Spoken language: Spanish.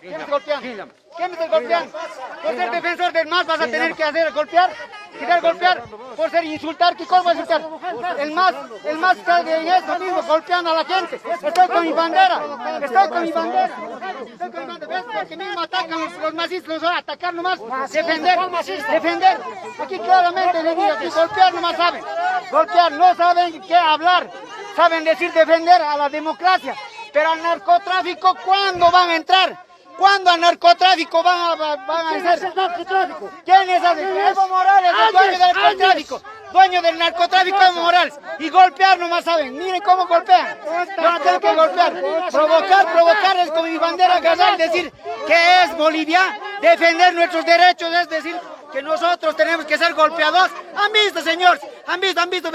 ¿Quién me golpean? ¿Quién me golpean? Por ser defensor del MAS vas a tener que hacer golpear. ¿Quieres golpear? Por ser insultar, ¿qué cosa insultar? El MAS, el MAS está en esto mismo, golpeando a la gente. Estoy con mi bandera, estoy con mi bandera. Estoy con mi bandera. ¿Ves? Mismo atacan los, los masistas, los van a atacar nomás. Defender, defender. Aquí claramente le digo, aquí golpear nomás saben. Golpear, no saben qué hablar. Saben decir defender a la democracia. Pero al narcotráfico, ¿cuándo van a entrar? ¿Cuándo al narcotráfico van a, van a hacer? narcotráfico? ¿Quién es? Evo Morales, el dueño del narcotráfico. Dueño del narcotráfico Evo Morales. Y golpear nomás saben. Miren cómo golpean. Van a tener que golpear. Provocar, provocar es con mi bandera y decir que es Bolivia. Defender nuestros derechos es decir que nosotros tenemos que ser golpeados. ¿Han visto, señores? ¿Han visto? ¿Han visto?